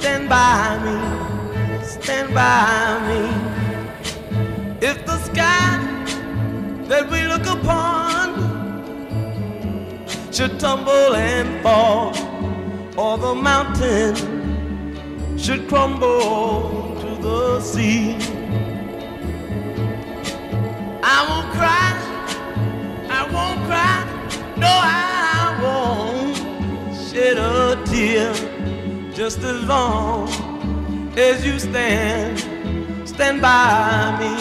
Stand by me. Stand by me. If the sky that we look upon should tumble and fall, or the mountain should crumble to the sea. I won't cry, I won't cry, no, I won't shed a tear just as long as you stand, stand by me.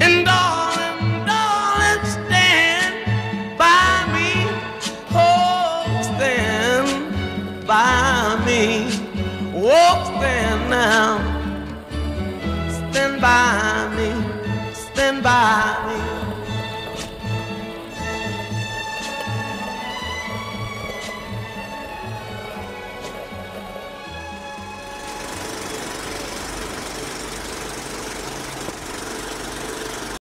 And darling, darling, stand by me. Oh, stand by me. Oh, stand now. Stand by me. Stand by me.